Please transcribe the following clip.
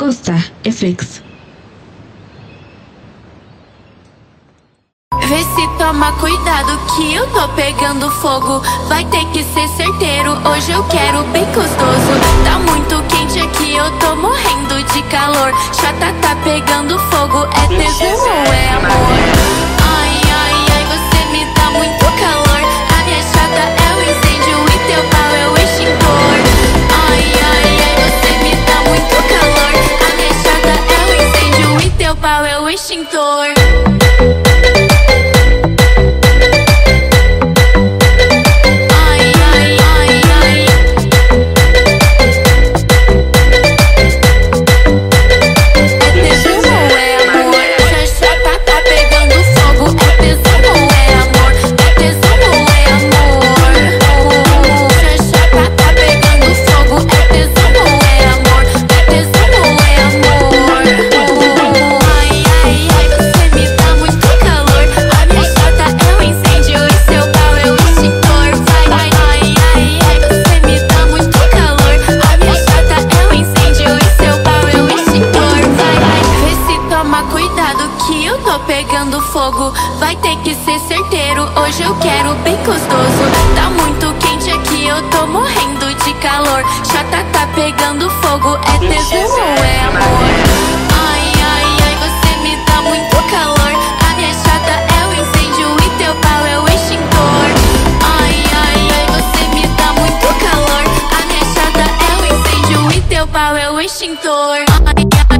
Costa Eflex. Vê se toma cuidado que eu tô pegando fogo. Vai ter que ser certeiro, hoje eu quero bem gostoso. Tá muito quente aqui, eu tô morrendo de calor. Chata tá pegando fogo, é tesão ou é amor? Incêndio e teu fogo. Vai ter que ser certeiro, hoje eu quero bem gostoso. Tá muito quente aqui, eu tô morrendo de calor. Chata tá pegando fogo, é tesão ou é amor? Ai, ai, ai, você me dá muito calor. A minha chata é o incêndio e teu pau é o extintor. Ai, ai, ai, você me dá muito calor. A minha chata é o incêndio e teu pau é o extintor. Ai,